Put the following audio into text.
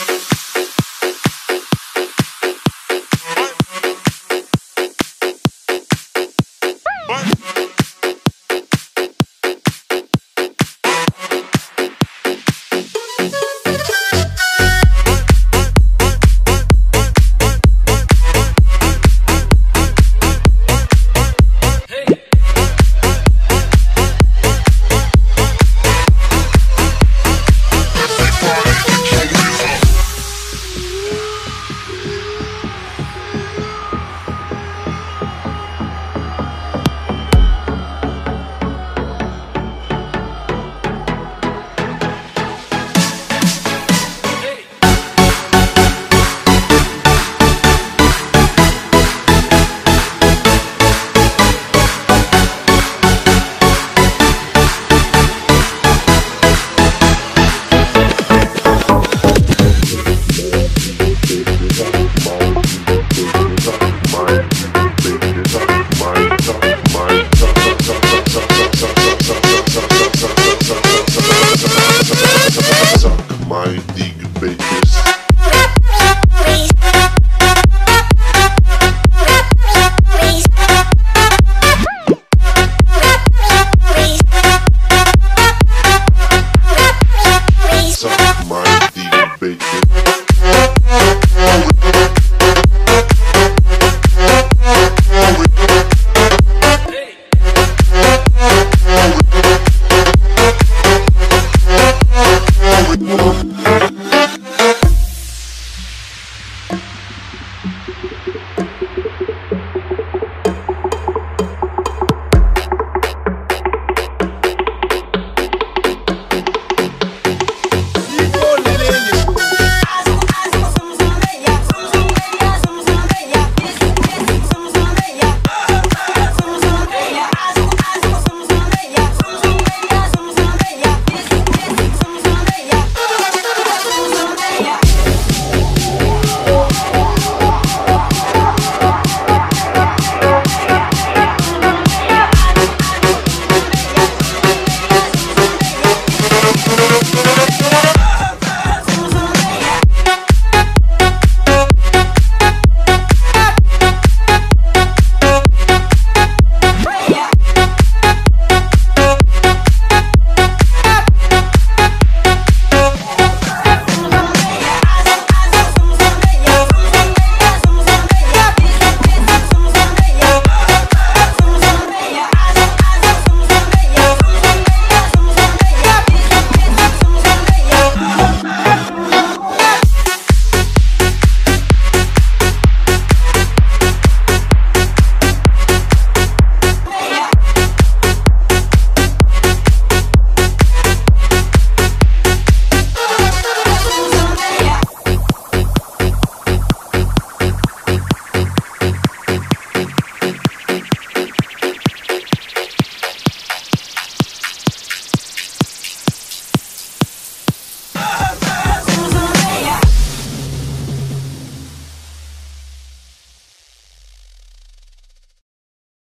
my dick. you bitches.